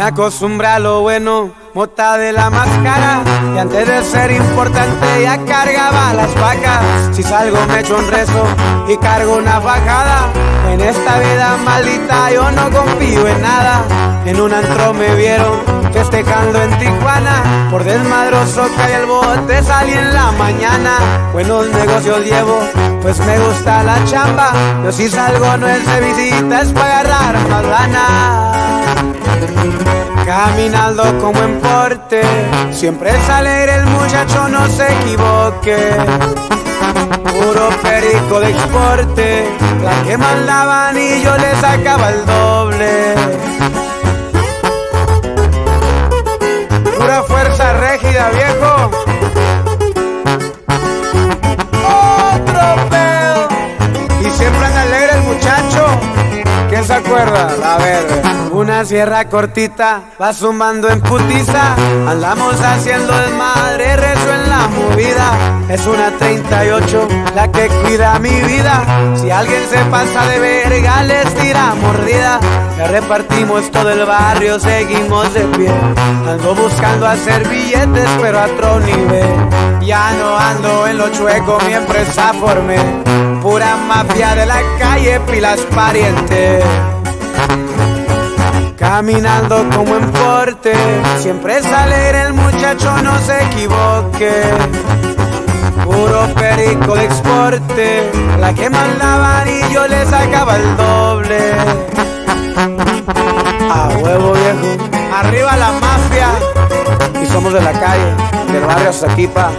acostumbra lo bueno, mota de la máscara. Y antes de ser importante ya cargaba las vacas. Si salgo me echo un rezo y cargo una fajada. En esta vida maldita yo no confío en nada. En un antro me vieron festejando en Tijuana. Por desmadroso cae el bote, salí en la mañana. Buenos negocios llevo, pues me gusta la chamba. Yo si salgo no es de visita, es para agarrar más lana. Caminando como en porte, siempre es alegre el muchacho, no se equivoque. Puro perico de exporte, la que mandaban y yo le sacaba el doble. Pura fuerza régida, viejo. Se acuerda? A ver, una sierra cortita va sumando en putiza. Andamos haciendo desmadre, rezo en la movida. Es una 38 la que cuida mi vida. Si alguien se pasa de verga, les tira mordida. Ya repartimos todo el barrio, seguimos de pie. Ando buscando hacer billetes, pero a otro nivel. Ya no ando en lo chueco, mi empresa formé. Pura mafia de la calle, pilas parientes. Caminando como en porte, siempre es alegre el muchacho, no se equivoque. Puro perico de exporte, la que mandaban y yo le sacaba el doble. A huevo viejo, arriba la mafia. Y somos de la calle, del barrio Zaquipa.